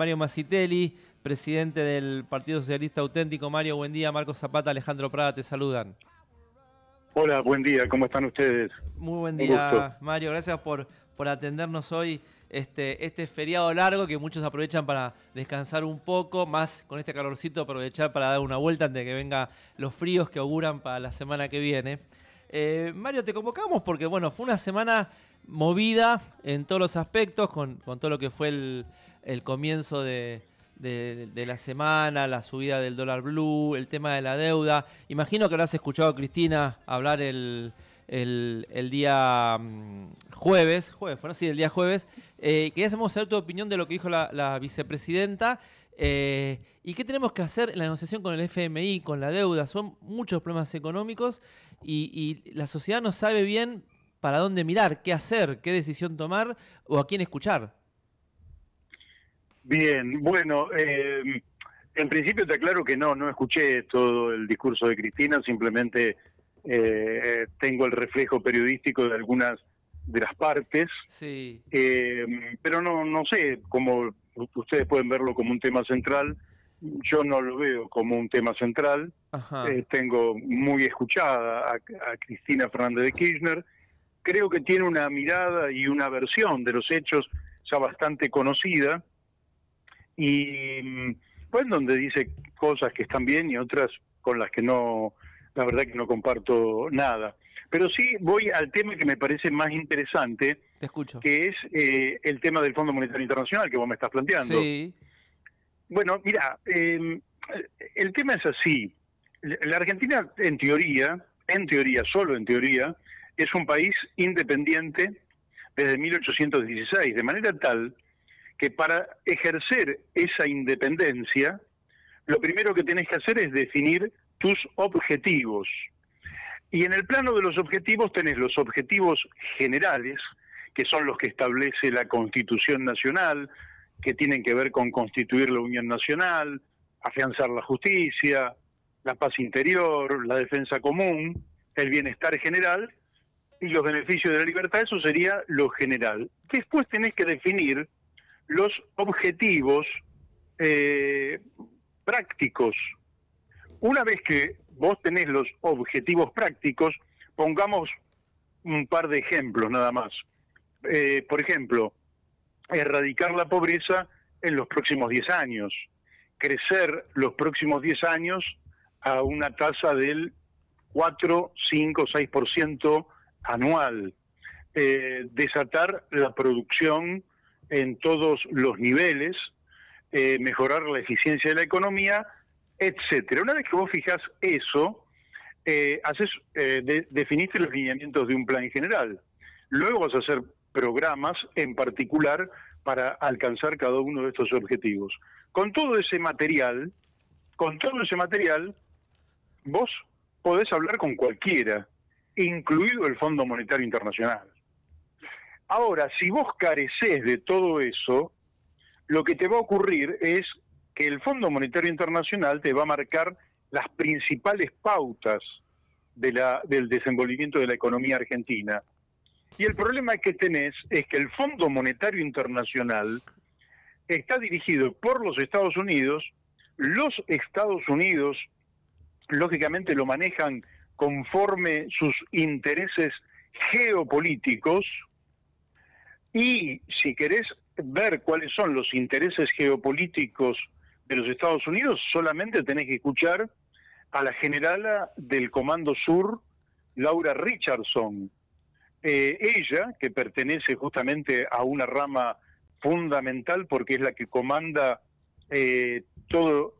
Mario Masitelli, presidente del Partido Socialista Auténtico. Mario, buen día. Marcos Zapata, Alejandro Prada, te saludan. Hola, buen día. ¿Cómo están ustedes? Muy buen día, Mario. Gracias por, por atendernos hoy este, este feriado largo que muchos aprovechan para descansar un poco, más con este calorcito aprovechar para dar una vuelta antes de que vengan los fríos que auguran para la semana que viene. Eh, Mario, te convocamos porque bueno, fue una semana movida en todos los aspectos, con, todo lo que fue el, comienzo de, la semana, la subida del dólar blue, el tema de la deuda. Imagino que habrás escuchado a Cristina hablar el, día mm, jueves, jueves, bueno, sí, el día jueves. Eh, saber tu opinión de lo que dijo la, vicepresidenta. Eh, ¿Y qué tenemos que hacer en la negociación con el FMI, con la deuda? Son muchos problemas económicos y la sociedad no sabe bien para dónde mirar, qué hacer, qué decisión tomar o a quién escuchar. Bien, bueno, eh, en principio te aclaro que no, no escuché todo el discurso de Cristina, simplemente eh, tengo el reflejo periodístico de algunas de las partes, sí. Eh, pero no, no sé, como ustedes pueden verlo como un tema central, yo no lo veo como un tema central. tengo muy escuchada a, a Cristina Fernández de Kirchner, creo que tiene una mirada y una versión de los hechos ya bastante conocida y pues donde dice cosas que están bien y otras con las que no, la verdad que no comparto nada. Pero sí voy al tema que me parece más interesante, Te escucho. que es eh, el tema del Fondo Monetario Internacional que vos me estás planteando. Sí. Bueno, mira, em, el tema es así. La Argentina, en teoría, en teoría, solo en teoría, es un país independiente desde 1816, de manera tal que para ejercer esa independencia, lo primero que tenés que hacer es definir tus objetivos. Y en el plano de los objetivos tenés los objetivos generales, que son los que establece la Constitución Nacional, que tienen que ver con constituir la Unión Nacional, afianzar la justicia, la paz interior, la defensa común, el bienestar general y los beneficios de la libertad, eso sería lo general. Después tenés que definir los objetivos eh, prácticos. Una vez que vos tenés los objetivos prácticos, pongamos un par de ejemplos nada más. Eh, por ejemplo, erradicar la pobreza en los próximos 10 años, crecer los próximos 10 años a una tasa del 4, 5, 6% anual, eh, desatar la producción en todos los niveles, eh, mejorar la eficiencia de la economía, etcétera. Una vez que vos fijas eso, eh, haces, definiste los lineamientos de un plan general. Luego vas a hacer programas en particular para alcanzar cada uno de estos objetivos. Con todo ese material, con todo ese material, vos podés hablar con cualquiera incluido el Fondo Monetario Internacional. Ahora, si vos careces de todo eso, lo que te va a ocurrir es que el Fondo Monetario Internacional te va a marcar las principales pautas de la, del desenvolvimiento de la economía argentina. Y el problema que tenés es que el Fondo Monetario Internacional está dirigido por los Estados Unidos, los Estados Unidos lógicamente lo manejan conforme sus intereses geopolíticos y si querés ver cuáles son los intereses geopolíticos de los Estados Unidos, solamente tenés que escuchar a la generala del Comando Sur, Laura Richardson. Eh, ella, que pertenece justamente a una rama fundamental porque es la que comanda eh, todo,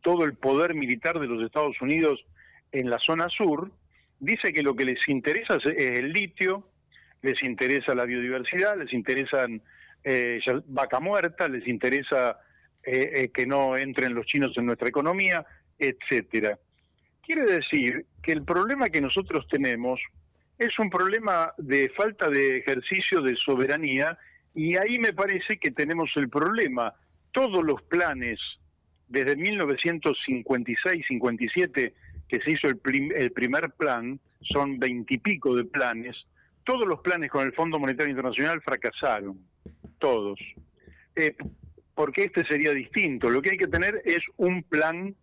todo el poder militar de los Estados Unidos en la zona sur, dice que lo que les interesa es el litio, les interesa la biodiversidad, les interesan eh, vaca muerta, les interesa eh, eh, que no entren los chinos en nuestra economía, etcétera. Quiere decir que el problema que nosotros tenemos es un problema de falta de ejercicio de soberanía y ahí me parece que tenemos el problema. Todos los planes desde 1956-57 que se hizo el, el primer plan, son veintipico de planes, todos los planes con el Fondo Monetario Internacional fracasaron, todos. Eh, porque este sería distinto. Lo que hay que tener es un plan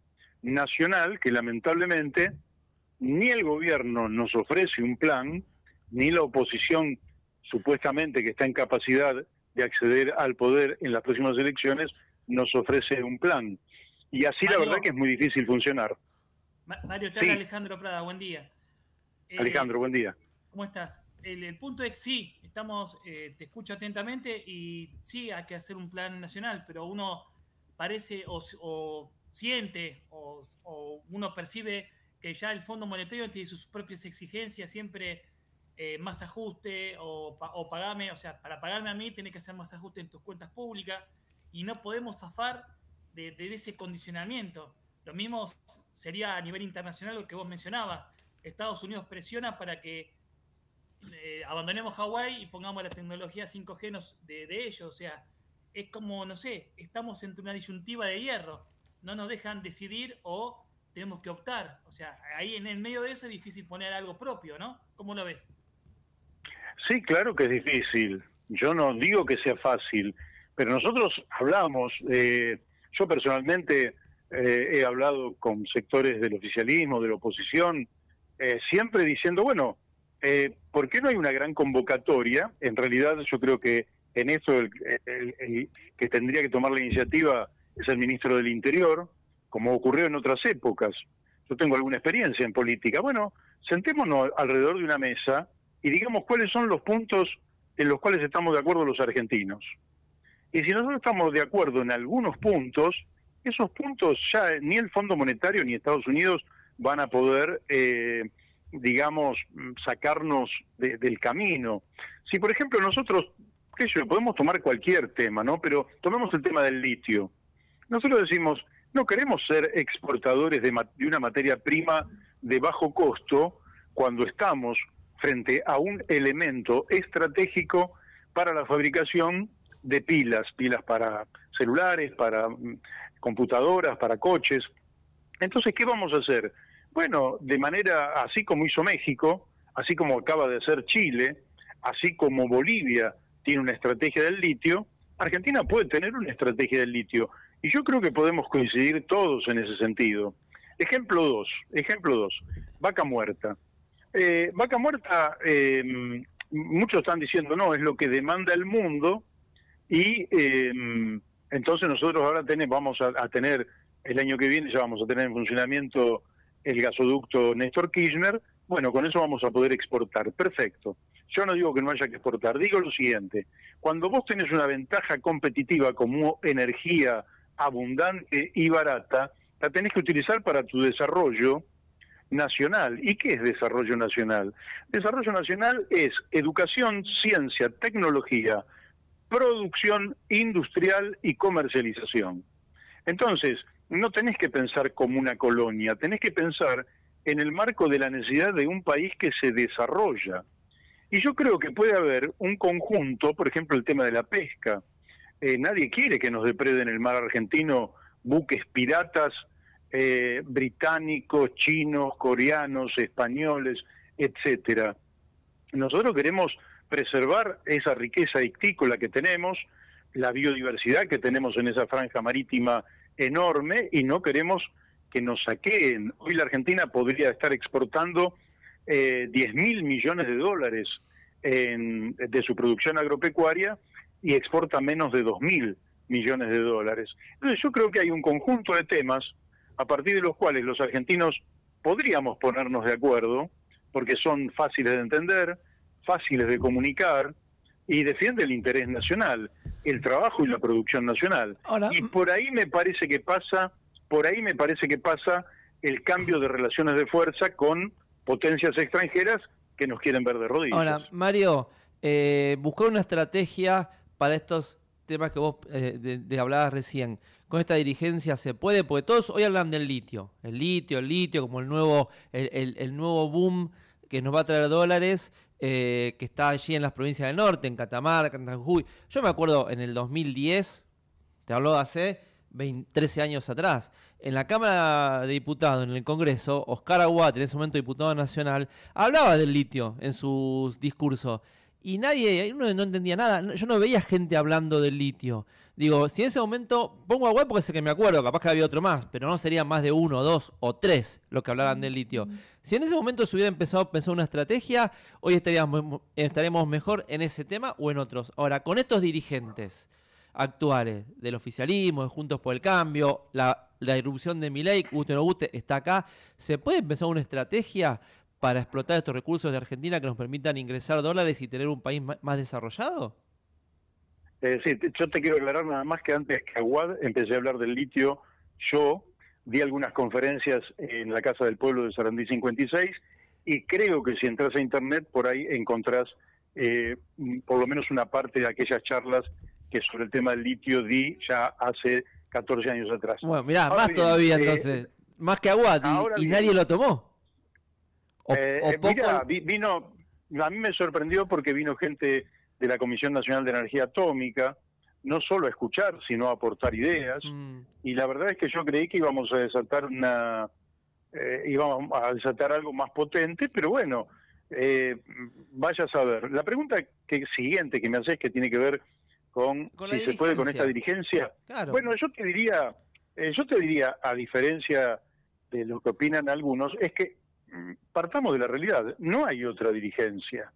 nacional que lamentablemente ni el gobierno nos ofrece un plan, ni la oposición supuestamente que está en capacidad de acceder al poder en las próximas elecciones nos ofrece un plan. Y así la verdad que es muy difícil funcionar. Mario, te Alejandro Prada, buen día. Eh, Alejandro, buen día. ¿Cómo estás? El, punto es sí, estamos, eh, te escucho atentamente y sí hay que hacer un plan nacional, pero uno parece o, siente o, uno percibe que ya el Fondo Monetario tiene sus propias exigencias, siempre eh, más ajuste o, o pagame, o sea, para pagarme a mí tiene que hacer más ajuste en tus cuentas públicas y no podemos zafar de, ese condicionamiento. Lo mismo sería a nivel internacional lo que vos mencionabas. Estados Unidos presiona para que eh, abandonemos Hawái y pongamos la tecnología 5G de, ellos. O sea, es como, no sé, estamos entre una disyuntiva de hierro. No nos dejan decidir o tenemos que optar. O sea, ahí en el medio de eso es difícil poner algo propio, ¿no? ¿Cómo lo ves? Sí, claro que es difícil. Yo no digo que sea fácil, pero nosotros hablamos, eh, yo personalmente eh, he hablado con sectores del oficialismo, de la oposición, siempre diciendo, bueno, ¿por qué no hay una gran convocatoria? En realidad yo creo que en esto el, que tendría que tomar la iniciativa es el ministro del Interior, como ocurrió en otras épocas. Yo tengo alguna experiencia en política. Bueno, sentémonos alrededor de una mesa y digamos cuáles son los puntos en los cuales estamos de acuerdo los argentinos. Y si nosotros estamos de acuerdo en algunos puntos, esos puntos ya ni el Fondo Monetario ni Estados Unidos van a poder, eh, digamos, sacarnos del camino. Si, por ejemplo, nosotros, qué sé yo, podemos tomar cualquier tema, ¿no? Pero tomemos el tema del litio. Nosotros decimos, no queremos ser exportadores de, de una materia prima de bajo costo cuando estamos frente a un elemento estratégico para la fabricación de pilas, pilas para celulares, para mm, computadoras, para coches. Entonces, ¿qué vamos a hacer? Bueno, de manera así como hizo México, así como acaba de hacer Chile, así como Bolivia tiene una estrategia del litio, Argentina puede tener una estrategia del litio. Y yo creo que podemos coincidir todos en ese sentido. Ejemplo 2, ejemplo 2, vaca muerta. Eh, vaca muerta, eh, muchos están diciendo, no, es lo que demanda el mundo, y em, entonces nosotros ahora tenemos, vamos a, tener, el año que viene ya vamos a tener en funcionamiento el gasoducto Néstor Kirchner, bueno, con eso vamos a poder exportar. Perfecto. Yo no digo que no haya que exportar, digo lo siguiente, cuando vos tenés una ventaja competitiva como energía abundante y barata, la tenés que utilizar para tu desarrollo nacional. ¿Y qué es desarrollo nacional? Desarrollo nacional es educación, ciencia, tecnología, producción industrial y comercialización. Entonces, no tenés que pensar como una colonia, tenés que pensar en el marco de la necesidad de un país que se desarrolla. Y yo creo que puede haber un conjunto, por ejemplo, el tema de la pesca. Eh, nadie quiere que nos depreden el mar argentino buques piratas eh, británicos, chinos, coreanos, españoles, etcétera. Nosotros queremos preservar esa riqueza ictícola que tenemos, la biodiversidad que tenemos en esa franja marítima enorme y no queremos que nos saqueen. Hoy la Argentina podría estar exportando eh, 10 mil millones de dólares de su producción agropecuaria y exporta menos de 2 mil millones de dólares. Entonces yo creo que hay un conjunto de temas a partir de los cuales los argentinos podríamos ponernos de acuerdo, porque son fáciles de entender, fáciles de comunicar y defiende el interés nacional, el trabajo y la producción nacional. y por ahí me parece que pasa, por ahí me parece que pasa el cambio de relaciones de fuerza con potencias extranjeras que nos quieren ver de rodillas. Ahora, Mario, eh, buscar una estrategia para estos temas que vos eh, de, hablabas recién. Con esta dirigencia se puede, porque todos hoy hablan del litio, el litio, el litio como el nuevo, el, el nuevo boom que nos va a traer dólares eh, que está allí en las provincias del norte, en Catamarca, en Jujuy. Yo me acuerdo en el 2010, te habló hace 13 años atrás, en la Cámara de Diputados, en el Congreso, Oscar Aguat, en ese momento diputado nacional, hablaba del litio en sus discursos. Y nadie, uno no entendía nada. Yo no veía gente hablando del litio. Digo, si en ese momento, pongo a web porque sé que me acuerdo, capaz que había otro más, pero no serían más de uno, dos o tres los que hablaran del litio. Si en ese momento se hubiera empezado a pensar una estrategia, hoy estaríamos, estaremos mejor en ese tema o en otros. Ahora, con estos dirigentes actuales del oficialismo, de Juntos por el Cambio, la, irrupción de Milei, guste o no guste, está acá, ¿se puede pensar una estrategia para explotar estos recursos de Argentina que nos permitan ingresar dólares y tener un país más desarrollado? Eh, sí, yo te quiero aclarar nada más que antes que Aguad empecé a hablar del litio, yo di algunas conferencias en la Casa del Pueblo de Sarandí 56 y creo que si entras a internet por ahí encontrás eh, por lo menos una parte de aquellas charlas que sobre el tema del litio di ya hace 14 años atrás. Bueno, mirá, más todavía eh, entonces, más que Aguad y, nadie lo tomó. mira, vino, a mí me sorprendió porque vino gente de la Comisión Nacional de Energía Atómica, no solo a escuchar, sino a aportar ideas. Mm. Y la verdad es que yo creí que íbamos a desatar una, eh, íbamos a desatar algo más potente, pero bueno, eh, vaya a saber. La pregunta que siguiente que me haces que tiene que ver con, si se puede con esta dirigencia. Bueno, yo te diría, eh, yo te diría, a diferencia de lo que opinan algunos, es que mm, partamos de la realidad, no hay otra dirigencia.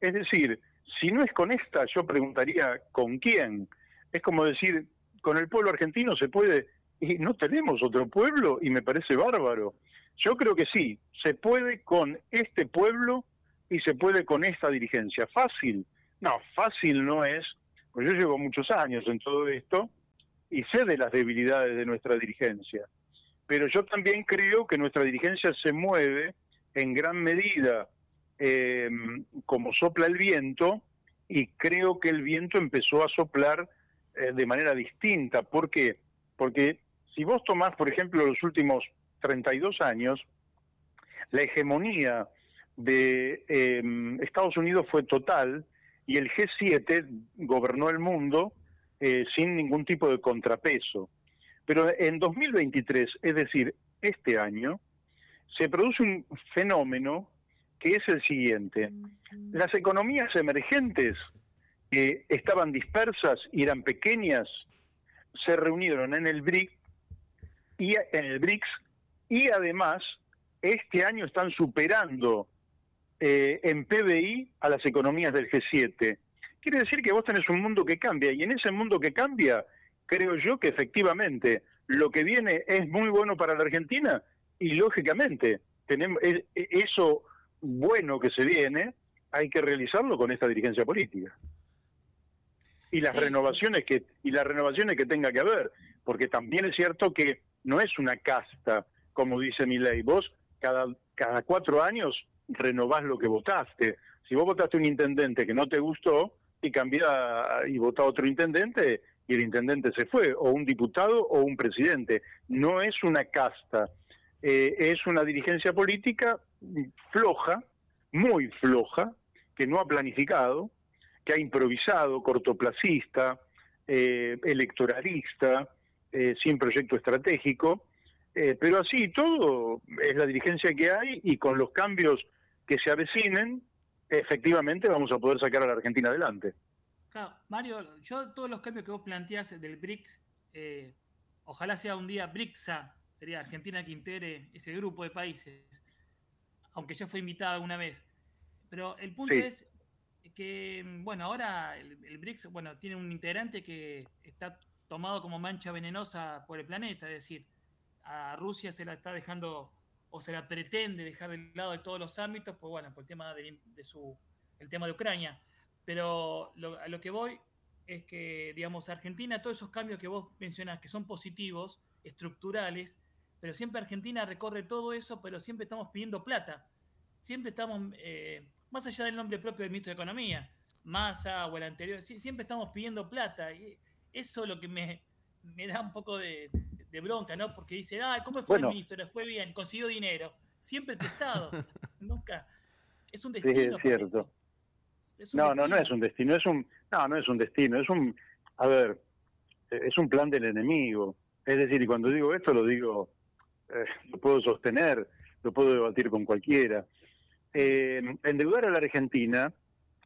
Es decir, si no es con esta, yo preguntaría con quién. Es como decir, con el pueblo argentino se puede, y no tenemos otro pueblo y me parece bárbaro. Yo creo que sí, se puede con este pueblo y se puede con esta dirigencia. Fácil, no, fácil no es, pues yo llevo muchos años en todo esto y sé de las debilidades de nuestra dirigencia. Pero yo también creo que nuestra dirigencia se mueve en gran medida eh, como sopla el viento y creo que el viento empezó a soplar eh, de manera distinta. ¿Por qué? Porque si vos tomás, por ejemplo, los últimos 32 años, la hegemonía de em, Estados Unidos fue total y el G7 gobernó el mundo eh, sin ningún tipo de contrapeso. Pero en 2023, es decir, este año, se produce un fenómeno que es el siguiente. Las economías emergentes que estaban dispersas y eran pequeñas, se reunieron en el BRIC y en el BRICS y además este año están superando eh, en PBI a las economías del G7. Quiere decir que vos tenés un mundo que cambia y en ese mundo que cambia, creo yo que efectivamente lo que viene es muy bueno para la Argentina y lógicamente tenemos e, eso bueno que se viene, hay que realizarlo con esta dirigencia política. Y las renovaciones que y las renovaciones que tenga que haber, porque también es cierto que no es una casta, como dice mi ley. Vos cada cada cuatro años renovás lo que votaste. Si vos votaste un intendente que no te gustó y cambiá y votá otro intendente y el intendente se fue, o un diputado o un presidente. No es una casta, eh, es una dirigencia política floja, muy floja, que no ha planificado, que ha improvisado, cortoplacista, eh, electoralista, eh, sin proyecto estratégico, eh, pero así todo es la dirigencia que hay y con los cambios que se avecinen, efectivamente vamos a poder sacar a la Argentina adelante. Mario, yo todos los cambios que vos planteás del BRICS, ojalá sea un día BRICSA, sería Argentina que integre ese grupo de países aunque ya fue invitada alguna vez. Pero el punto es que, bueno, ahora el, BRICS, bueno, tiene un integrante que está tomado como mancha venenosa por el planeta, es decir, a Rusia se la está dejando o se la pretende dejar del lado de todos los ámbitos, pues bueno, por el tema de, su, el tema de Ucrania. Pero a lo que voy es que, digamos, Argentina, todos esos cambios que vos mencionás, que son positivos, estructurales, pero siempre Argentina recorre todo eso, pero siempre estamos pidiendo plata. Siempre estamos, eh, más allá del nombre propio del ministro de Economía, Massa o el anterior, siempre estamos pidiendo plata. Y eso es lo que me, da un poco de, bronca, ¿no? Porque dice, ah, ¿cómo fue el ministro? Fue bien, consiguió dinero. Siempre prestado. Nunca. Es un destino. Sí, es cierto. no, no, no es un destino, es un, no, no es un destino, es un, a ver, es un plan del enemigo. Es decir, y cuando digo esto lo digo eh, lo puedo sostener, lo puedo debatir con cualquiera. Eh, endeudar a la Argentina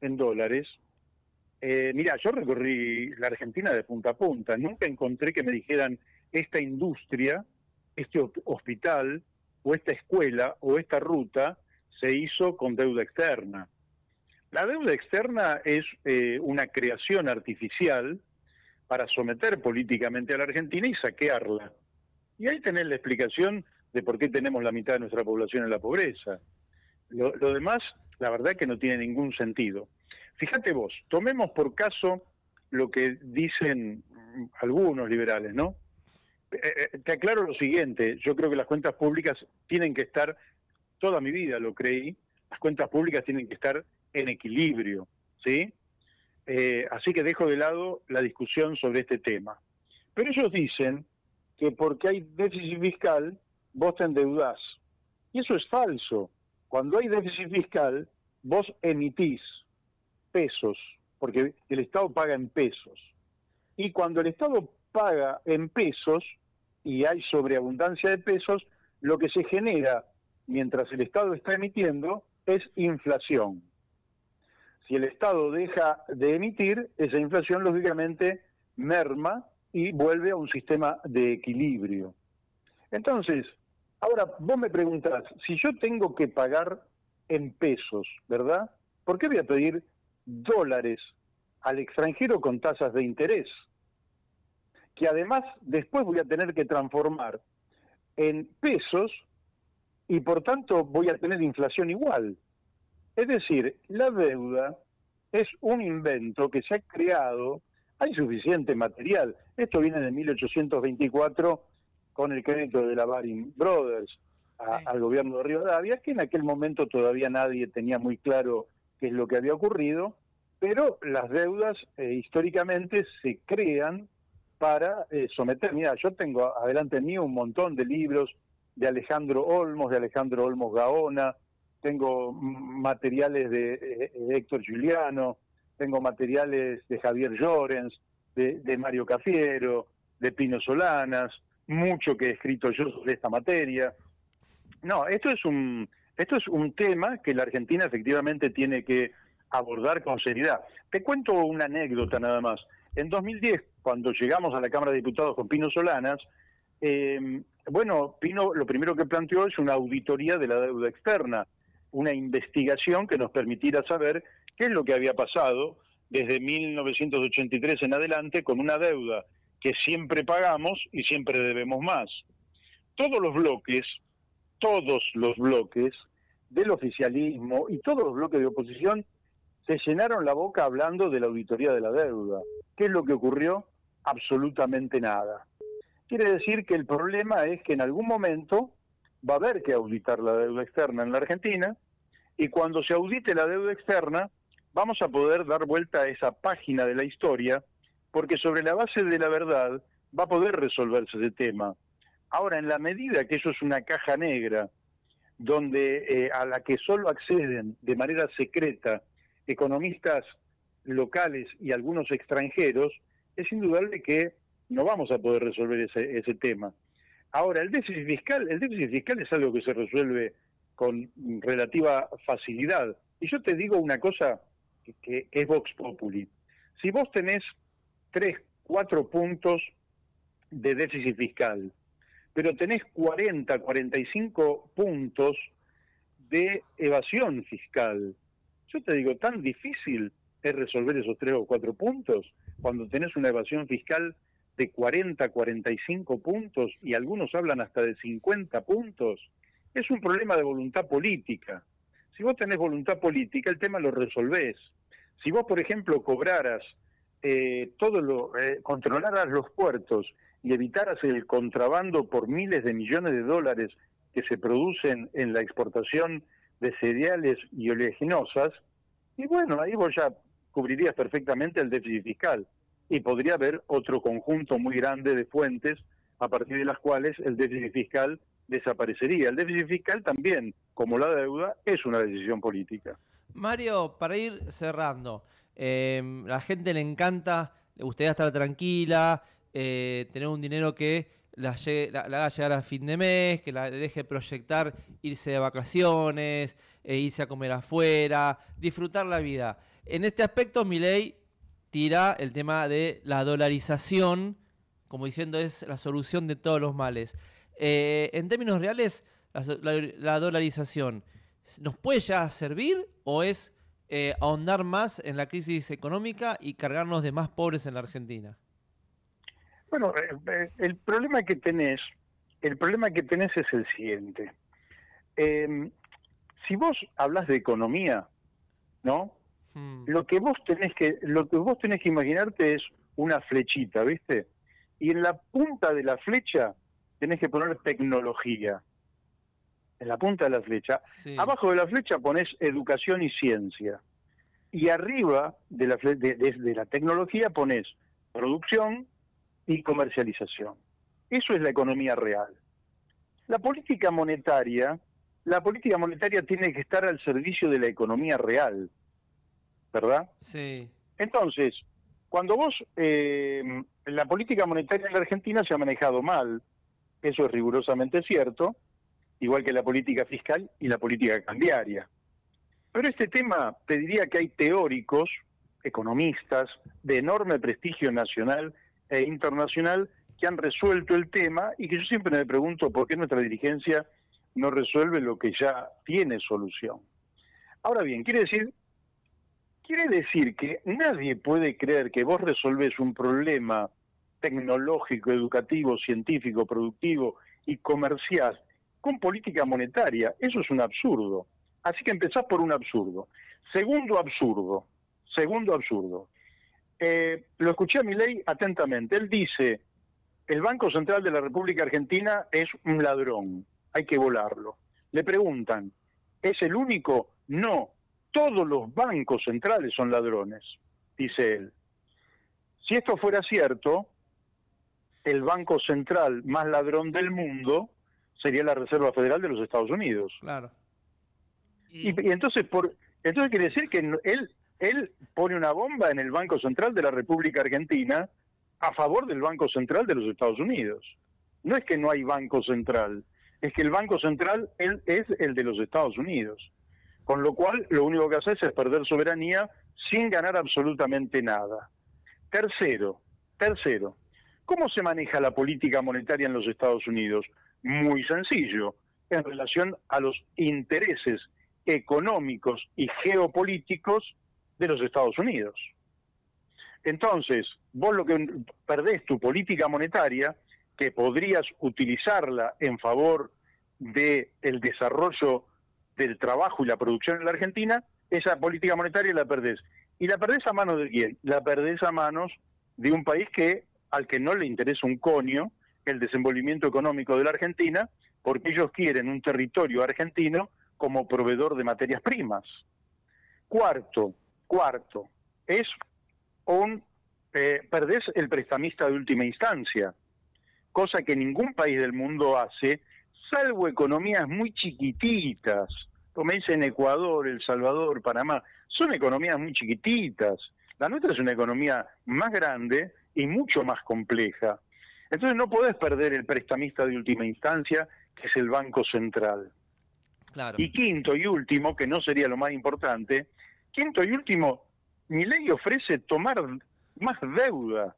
en dólares Eh, mira, yo recorrí la Argentina de punta a punta, nunca encontré que me dijeran esta industria, este hospital o esta escuela o esta ruta se hizo con deuda externa. La deuda externa es eh, una creación artificial para someter políticamente a la Argentina y saquearla. Y ahí tenés la explicación de por qué tenemos la mitad de nuestra población en la pobreza. Lo, demás, la verdad que no tiene ningún sentido. Fíjate vos, tomemos por caso lo que dicen algunos liberales, ¿no? Eh, eh, te aclaro lo siguiente, yo creo que las cuentas públicas tienen que estar, toda mi vida lo creí, las cuentas públicas tienen que estar en equilibrio, ¿sí? Eh, así que dejo de lado la discusión sobre este tema. Pero ellos dicen que porque hay déficit fiscal, vos te endeudás. Y eso es falso. Cuando hay déficit fiscal, vos emitís pesos, porque el Estado paga en pesos. Y cuando el Estado paga en pesos y hay sobreabundancia de pesos, lo que se genera mientras el Estado está emitiendo es inflación. Si el Estado deja de emitir, esa inflación lógicamente merma y vuelve a un sistema de equilibrio. Entonces, ahora vos me preguntás, si yo tengo que pagar en pesos, ¿verdad? ¿Por qué voy a pedir dólares al extranjero con tasas de interés? Que además después voy a tener que transformar en pesos y por tanto voy a tener inflación igual. Es decir, la deuda es un invento que se ha creado, hay suficiente material. Esto viene de 1824 con el crédito de la Baring Brothers al gobierno de Rivadavia, que en aquel momento todavía nadie tenía muy claro qué es lo que había ocurrido, pero las deudas eh, históricamente se crean para eh, someter. Mira, yo tengo adelante mío un montón de libros de Alejandro Olmos, de Alejandro Olmos Gaona, tengo materiales de, eh, Héctor Giuliano, tengo materiales de Javier Llorens, de, Mario Cafiero, de Pino Solanas, mucho que he escrito yo sobre esta materia. No, esto es un esto es un tema que la Argentina efectivamente tiene que abordar con seriedad. Te cuento una anécdota nada más. En 2010, cuando llegamos a la Cámara de Diputados con Pino Solanas, eh, bueno, Pino lo primero que planteó es una auditoría de la deuda externa una investigación que nos permitiera saber qué es lo que había pasado desde 1983 en adelante con una deuda que siempre pagamos y siempre debemos más. Todos los bloques, todos los bloques del oficialismo y todos los bloques de oposición se llenaron la boca hablando de la auditoría de la deuda. ¿Qué es lo que ocurrió? Absolutamente nada. Quiere decir que el problema es que en algún momento va a haber que auditar la deuda externa en la Argentina y cuando se audite la deuda externa vamos a poder dar vuelta a esa página de la historia porque sobre la base de la verdad va a poder resolverse ese tema. Ahora, en la medida que eso es una caja negra, donde eh, a la que solo acceden de manera secreta economistas locales y algunos extranjeros, es indudable que no vamos a poder resolver ese, ese tema. Ahora, el déficit fiscal, el déficit fiscal es algo que se resuelve con relativa facilidad. Y yo te digo una cosa que, es Vox Populi. Si vos tenés tres, cuatro puntos de déficit fiscal, pero tenés 40, 45 puntos de evasión fiscal, yo te digo, tan difícil es resolver esos tres o cuatro puntos cuando tenés una evasión fiscal de 40, 45 puntos y algunos hablan hasta de 50 puntos, es un problema de voluntad política. Si vos tenés voluntad política, el tema lo resolvés. Si vos, por ejemplo, cobraras eh, todo lo, eh, controlaras los puertos y evitaras el contrabando por miles de millones de dólares que se producen en la exportación de cereales y oleaginosas, y bueno, ahí vos ya cubrirías perfectamente el déficit fiscal y podría haber otro conjunto muy grande de fuentes a partir de las cuales el déficit fiscal desaparecería. El déficit fiscal también, como la deuda, es una decisión política. Mario, para ir cerrando, eh, la gente le encanta, le gustaría estar tranquila, eh, tener un dinero que la, haga llegar a fin de mes, que la deje proyectar irse de vacaciones, e irse a comer afuera, disfrutar la vida. En este aspecto, mi ley tira el tema de la dolarización, como diciendo es la solución de todos los males. Eh, en términos reales, la, dolarización, ¿nos puede ya servir o es eh, ahondar más en la crisis económica y cargarnos de más pobres en la Argentina? Bueno, el problema que tenés, el problema que tenés es el siguiente. Em, si vos hablas de economía, ¿no? Hmm. Lo que vos tenés que lo que vos tenés que imaginarte es una flechita, ¿viste? Y en la punta de la flecha tenés que poner tecnología. En la punta de la flecha. Abajo de la flecha pones educación y ciencia. Y arriba de la, de la tecnología pones producción y comercialización. Eso es la economía real. La política monetaria la política monetaria tiene que estar al servicio de la economía real, ¿verdad? Sí. Entonces, cuando vos, eh, la política monetaria en la Argentina se ha manejado mal, eso es rigurosamente cierto, igual que la política fiscal y la política cambiaria. Pero este tema, te diría que hay teóricos, economistas, de enorme prestigio nacional e internacional, que han resuelto el tema y que yo siempre me pregunto por qué nuestra dirigencia no resuelve lo que ya tiene solución. Ahora bien, quiere decir, quiere decir que nadie puede creer que vos resolves un problema tecnológico, educativo, científico, productivo y comercial con política monetaria. Eso es un absurdo. Así que empezás por un absurdo. Segundo absurdo, segundo absurdo. Eh, lo escuché a mi ley atentamente. Él dice, el Banco Central de la República Argentina es un ladrón hay que volarlo. Le preguntan, ¿es el único? No, todos los bancos centrales son ladrones, dice él. Si esto fuera cierto, el banco central más ladrón del mundo sería la Reserva Federal de los Estados Unidos. Claro. Y, entonces, por, entonces quiere decir que él, él pone una bomba en el Banco Central de la República Argentina a favor del Banco Central de los Estados Unidos. No es que no hay Banco Central, es que el Banco Central es el de los Estados Unidos. Con lo cual, lo único que haces es perder soberanía sin ganar absolutamente nada. Tercero, tercero, ¿cómo se maneja la política monetaria en los Estados Unidos? Muy sencillo, en relación a los intereses económicos y geopolíticos de los Estados Unidos. Entonces, vos lo que perdés tu política monetaria que podrías utilizarla en favor del el desarrollo del trabajo y la producción en la Argentina, esa política monetaria la perdés. ¿Y la perdés a manos de quién? La perdés a manos de un país que al que no le interesa un coño el desenvolvimiento económico de la Argentina, porque ellos quieren un territorio argentino como proveedor de materias primas. Cuarto, cuarto, es un eh, perdés el prestamista de última instancia cosa que ningún país del mundo hace, salvo economías muy chiquititas, como dicen Ecuador, El Salvador, Panamá, son economías muy chiquititas. La nuestra es una economía más grande y mucho más compleja. Entonces no podés perder el prestamista de última instancia, que es el Banco Central. Y quinto y último, que no sería lo más importante, quinto y último, mi ley ofrece tomar más deuda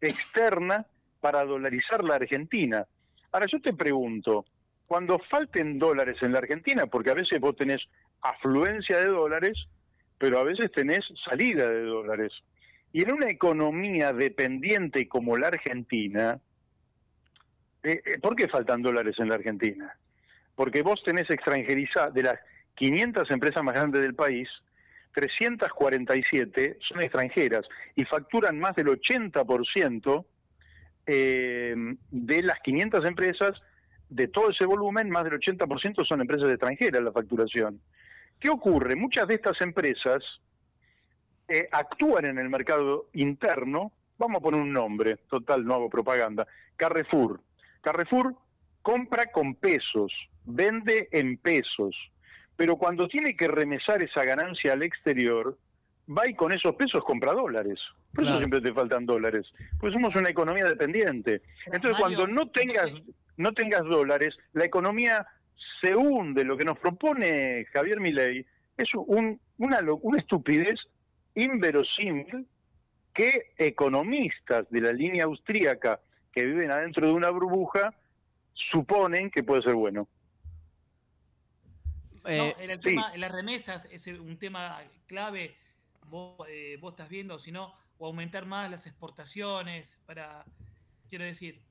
externa para dolarizar la Argentina. Ahora yo te pregunto, cuando falten dólares en la Argentina, porque a veces vos tenés afluencia de dólares, pero a veces tenés salida de dólares. Y en una economía dependiente como la Argentina, eh, eh, ¿por qué faltan dólares en la Argentina? Porque vos tenés extranjerizadas, de las 500 empresas más grandes del país, 347 son extranjeras y facturan más del 80% eh, de las 500 empresas, de todo ese volumen, más del 80% son empresas extranjeras la facturación. ¿Qué ocurre? Muchas de estas empresas eh, actúan en el mercado interno, vamos a poner un nombre, total, no hago propaganda, Carrefour. Carrefour compra con pesos, vende en pesos, pero cuando tiene que remesar esa ganancia al exterior, va y con esos pesos compra dólares. Por eso siempre te faltan dólares. Pues somos una economía dependiente. Entonces, cuando no tengas, no tengas dólares, la economía se hunde. Lo que nos propone Javier Milei es un, una, una estupidez inverosímil que economistas de la línea austríaca que viven adentro de una burbuja suponen que puede ser bueno. Eh, el tema, las remesas es un tema clave, vos, eh, vos estás viendo, si no, o aumentar más las exportaciones para, quiero decir,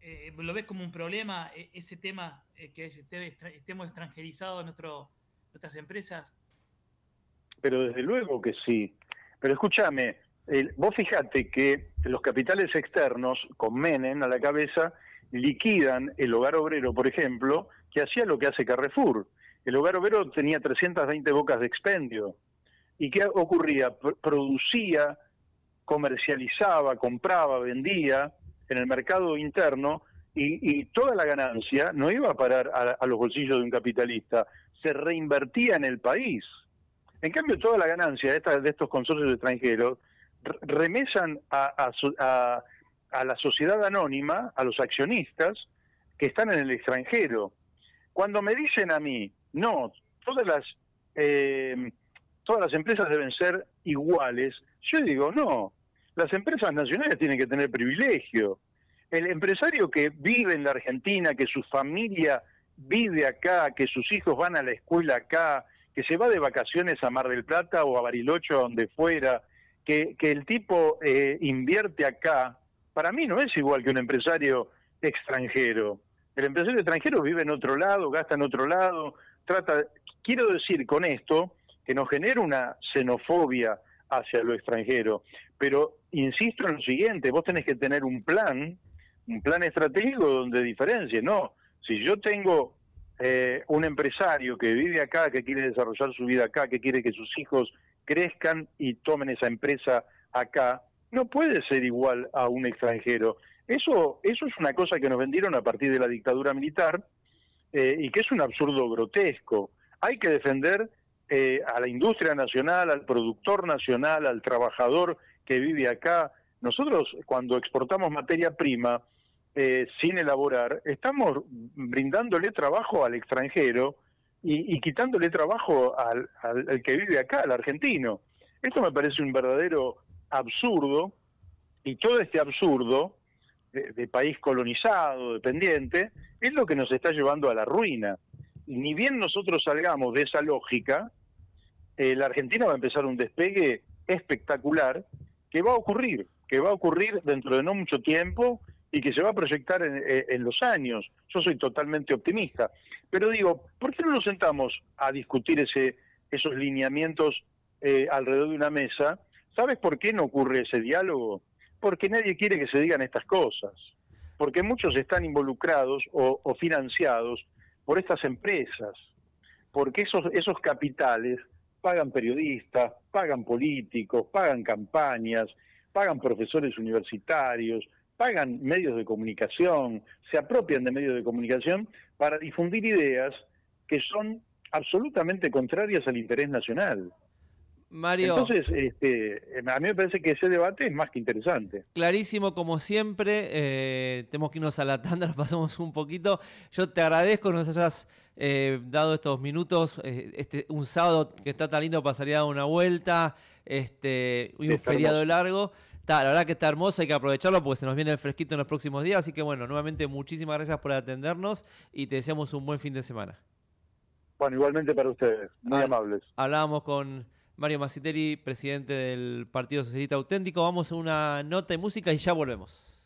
eh, ¿lo ves como un problema e, ese tema que estemos extranjerizados nuestras empresas? Pero desde luego que sí. Pero escúchame, vos fijate que los capitales externos, con Menem a la cabeza, liquidan el hogar obrero, por ejemplo, que hacía lo que hace Carrefour. El hogar obrero tenía 320 bocas de expendio. ¿Y qué ocurría? producía, comercializaba, compraba, vendía en el mercado interno y, toda la ganancia no iba a parar a, los bolsillos de un capitalista, se reinvertía en el país. En cambio, toda la ganancia de, de estos consorcios extranjeros remesan a, a, la sociedad anónima, a los accionistas que están en el extranjero. Cuando me dicen a mí, no, todas las, eh, todas las empresas deben ser iguales, yo digo, no, las empresas nacionales tienen que tener privilegio. El empresario que vive en la Argentina, que su familia vive acá, que sus hijos van a la escuela acá, que se va de vacaciones a Mar del Plata o a Bariloche o donde fuera, que, el tipo eh, invierte acá, para mí no es igual que un empresario extranjero. El empresario extranjero vive en otro lado, gasta en otro lado, trata... Quiero decir con esto que nos genera una xenofobia hacia lo extranjero, pero insisto en lo siguiente, vos tenés que tener un plan, un plan estratégico donde diferencie, no, si yo tengo eh, un empresario que vive acá, que quiere desarrollar su vida acá, que quiere que sus hijos crezcan y tomen esa empresa acá, no puede ser igual a un extranjero. Eso, eso es una cosa que nos vendieron a partir de la dictadura militar eh, y que es un absurdo grotesco. Hay que defender eh, a la industria nacional, al productor nacional, al trabajador que vive acá. Nosotros cuando exportamos materia prima eh, sin elaborar, estamos brindándole trabajo al extranjero y, quitándole trabajo al, que vive acá, al argentino. Esto me parece un verdadero absurdo y todo este absurdo de, país colonizado, dependiente, es lo que nos está llevando a la ruina. Y ni bien nosotros salgamos de esa lógica, eh, la Argentina va a empezar un despegue espectacular que va a ocurrir, que va a ocurrir dentro de no mucho tiempo y que se va a proyectar en, en los años. Yo soy totalmente optimista. Pero digo, ¿por qué no nos sentamos a discutir ese, esos lineamientos eh, alrededor de una mesa? ¿Sabes por qué no ocurre ese diálogo? Porque nadie quiere que se digan estas cosas. Porque muchos están involucrados o, o financiados por estas empresas. Porque esos, esos capitales pagan periodistas, pagan políticos, pagan campañas, pagan profesores universitarios, pagan medios de comunicación, se apropian de medios de comunicación para difundir ideas que son absolutamente contrarias al interés nacional. Mario. Entonces, este, a mí me parece que ese debate es más que interesante. Clarísimo, como siempre. Eh, tenemos que irnos a la tanda, nos pasamos un poquito. Yo te agradezco que nos hayas eh, dado estos minutos. Eh, este, un sábado que está tan lindo pasaría una vuelta. Este, un feriado largo la verdad que está hermoso, hay que aprovecharlo porque se nos viene el fresquito en los próximos días. Así que bueno, nuevamente muchísimas gracias por atendernos y te deseamos un buen fin de semana. Bueno, igualmente para ustedes, muy amables. Hablábamos con Mario Massiteri, presidente del Partido Socialista Auténtico. Vamos a una nota de música y ya volvemos.